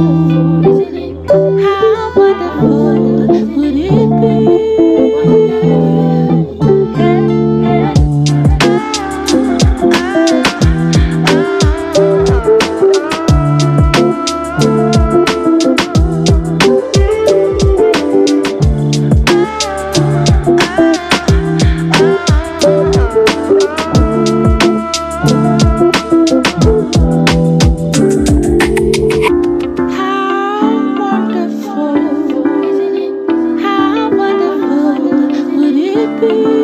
Oh. be.